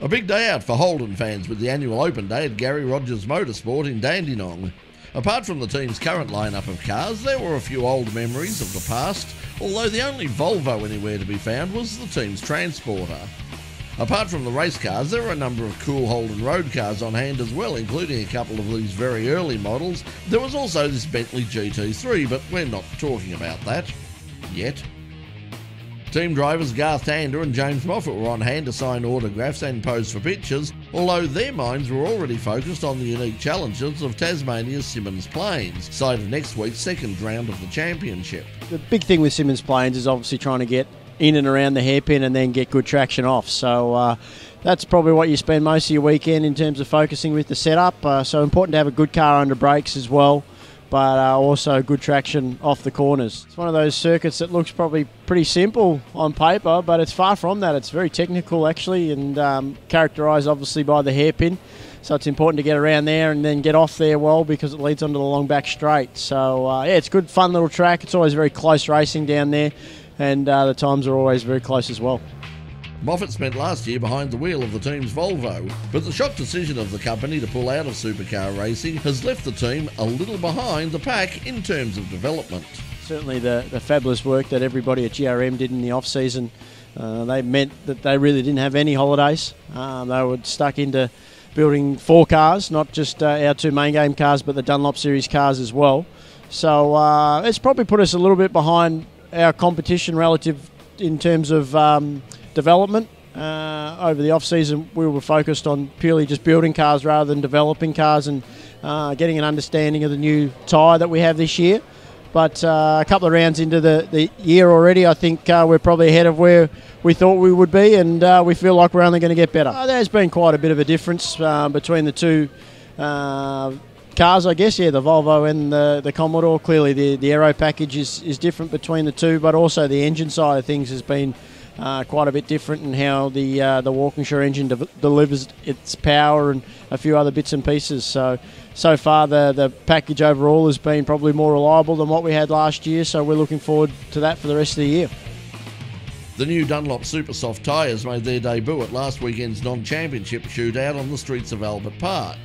A big day out for Holden fans with the annual open day at Garry Rogers Motorsport in Dandenong. Apart from the team's current lineup of cars, there were a few old memories of the past, although the only Volvo anywhere to be found was the team's transporter. Apart from the race cars, there were a number of cool Holden road cars on hand as well, including a couple of these very early models. There was also this Bentley GT3, but we're not talking about that yet. Team drivers Garth Tander and James Moffat were on hand to sign autographs and pose for pictures, although their minds were already focused on the unique challenges of Tasmania's Symmons Plains, side of next week's second round of the championship. The big thing with Symmons Plains is obviously trying to get in and around the hairpin and then get good traction off. So uh, that's probably what you spend most of your weekend in terms of focusing with the setup. Uh, so important to have a good car under brakes as well but uh, also good traction off the corners. It's one of those circuits that looks probably pretty simple on paper, but it's far from that. It's very technical actually, and um, characterised obviously by the hairpin. So it's important to get around there and then get off there well because it leads onto the long back straight. So uh, yeah, it's good, fun little track. It's always very close racing down there, and uh, the times are always very close as well. Moffat spent last year behind the wheel of the team's Volvo, but the shock decision of the company to pull out of supercar racing has left the team a little behind the pack in terms of development. Certainly, the, the fabulous work that everybody at GRM did in the off season. Uh, they meant that they really didn't have any holidays. Um, they were stuck into building four cars, not just uh, our two main game cars, but the Dunlop Series cars as well. So uh, it's probably put us a little bit behind our competition relative in terms of um, development. Uh, over the off season, we were focused on purely just building cars rather than developing cars and uh, getting an understanding of the new tyre that we have this year. But uh, a couple of rounds into the, the year already, I think uh, we're probably ahead of where we thought we would be, and uh, we feel like we're only going to get better. Uh, there's been quite a bit of a difference between the two cars, I guess. Yeah, the Volvo and the, the Commodore. Clearly, the, the aero package is, is different between the two, but also the engine side of things has been uh, quite a bit different in how the uh, the Walkinshaw engine de- delivers its power and a few other bits and pieces. So so far the the package overall has been probably more reliable than what we had last year. So we're looking forward to that for the rest of the year. The new Dunlop Super Soft tyres made their debut at last weekend's non-championship shootout on the streets of Albert Park.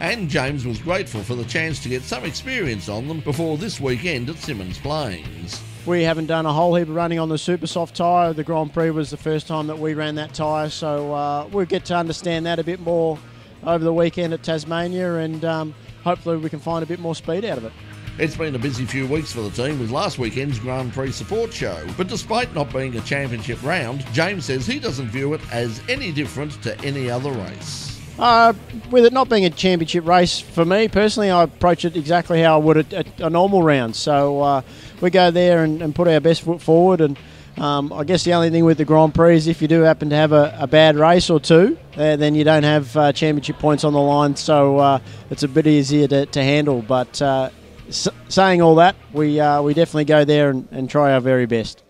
And James was grateful for the chance to get some experience on them before this weekend at Symmons Plains. We haven't done a whole heap of running on the super soft tyre. The Grand Prix was the first time that we ran that tyre, so uh, we'll get to understand that a bit more over the weekend at Tasmania, and um, hopefully we can find a bit more speed out of it. It's been a busy few weeks for the team with last weekend's Grand Prix support show. But despite not being a championship round, James says he doesn't view it as any different to any other race. Uh, with it not being a championship race, for me personally, I approach it exactly how I would a, a normal round. So uh, we go there and, and, put our best foot forward. And um, I guess the only thing with the Grand Prix is if you do happen to have a, a bad race or two, uh, then you don't have uh, championship points on the line. So uh, it's a bit easier to, to handle. But uh, s- saying all that, we, we definitely go there and, and try our very best.